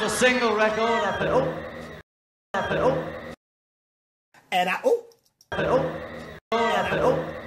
a single record. I play oh, I play oh, And I, oh, I put oh, oh, I play oh.